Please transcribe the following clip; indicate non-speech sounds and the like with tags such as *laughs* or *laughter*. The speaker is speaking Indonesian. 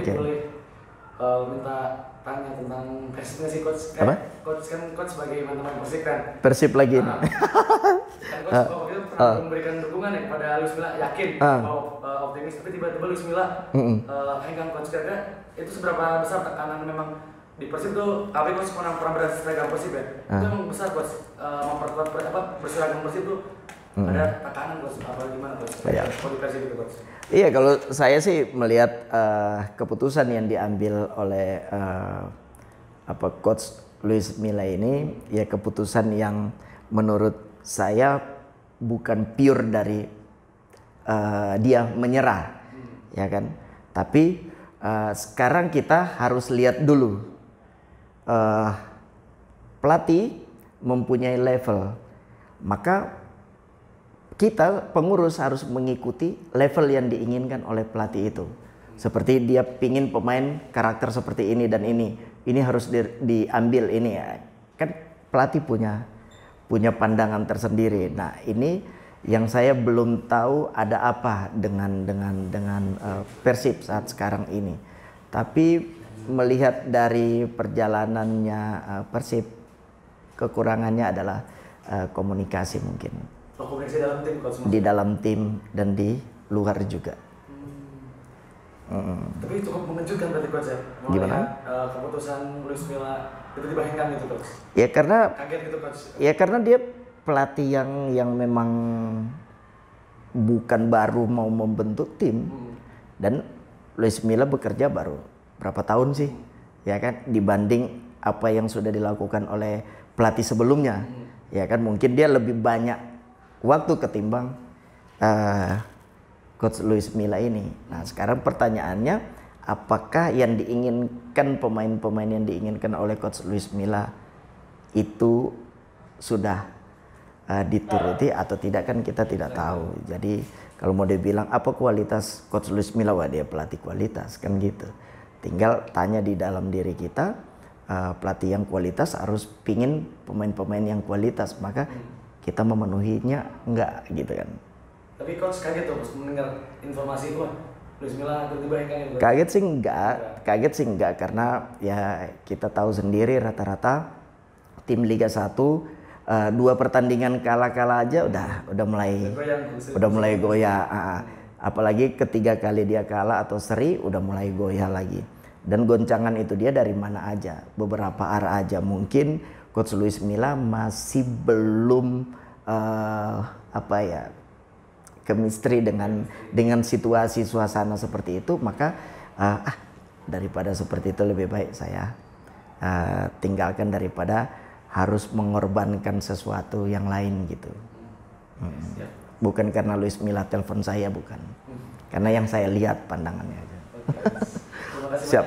Oke. boleh uh, minta tanya tentang Persibnya sih coach. Kan, Apa? Coach kan coach sebagai mantan Persib kan. Persib lagi nih. Ah. *laughs* kan coach waktu itu pernah memberikan dukungan ya kepada Luis Milla yakin Ah. bahwa uh, optimis tapi tiba-tiba Luis Milla Mm-mm. uh, hengkang coach kira itu seberapa besar tekanan memang di Persib tuh apa coach pernah pernah berseragam Persib ya itu Ah. emang besar coach uh, memperkuat per- apa berseragam Persib tuh ada tekanan coach apa gimana coach Iya. kalau di Persib itu coach Iya, kalau saya sih melihat eh, keputusan yang diambil oleh eh, apa coach Luis Milla ini ya keputusan yang menurut saya bukan pure dari eh, dia menyerah, ya kan? Tapi eh, sekarang kita harus lihat dulu eh, pelatih mempunyai level, maka kita pengurus harus mengikuti level yang diinginkan oleh pelatih itu. Seperti dia pingin pemain karakter seperti ini dan ini, ini harus di- diambil ini ya. Kan pelatih punya punya pandangan tersendiri. Nah ini yang saya belum tahu ada apa dengan dengan dengan eh, Persib saat sekarang ini. Tapi melihat dari perjalanannya eh, Persib, kekurangannya adalah eh, komunikasi mungkin Komunikasi dalam tim coach di dalam tim dan di luar juga. tapi cukup mengejutkan berarti coach ya? Gimana? melihat, uh, keputusan Luis Milla tiba-tiba hengkang gitu coach? Ya karena kaget gitu coach? ya karena dia pelatih yang yang memang bukan baru mau membentuk tim. Dan Luis Milla bekerja baru berapa tahun sih ya kan? Dibanding apa yang sudah dilakukan oleh pelatih sebelumnya. Ya kan? Mungkin dia lebih banyak waktu ketimbang eh, coach Luis Milla ini nah sekarang pertanyaannya apakah yang diinginkan pemain-pemain yang diinginkan oleh coach Luis Milla itu sudah uh, dituruti atau tidak kan kita tidak tahu. Jadi kalau mau dibilang apa kualitas coach Luis Milla wah dia pelatih kualitas kan gitu. Tinggal tanya di dalam diri kita uh, pelatih yang kualitas harus pingin pemain-pemain yang kualitas maka kita memenuhinya enggak gitu kan. tapi coach kaget tuh pas mendengar informasi itu Milla tiba-tiba gitu Kaget sih enggak, kaget sih enggak karena ya kita tahu sendiri rata-rata tim Liga 1 uh, dua pertandingan kalah-kalah aja udah udah mulai goyang udah mulai goyah. Ah, ah. apalagi ketiga kali dia kalah atau seri udah mulai goyah lagi. Dan goncangan itu dia dari mana aja, beberapa arah aja. Mungkin coach Luis Milla masih belum eh, apa ya chemistry dengan dengan situasi suasana seperti itu, maka eh, ah daripada seperti itu lebih baik saya eh, tinggalkan daripada harus mengorbankan sesuatu yang lain gitu. Mm. Bukan karena Luis Milla telepon saya bukan. Karena yang saya lihat pandangannya aja. *laughs* terima kasih Siap.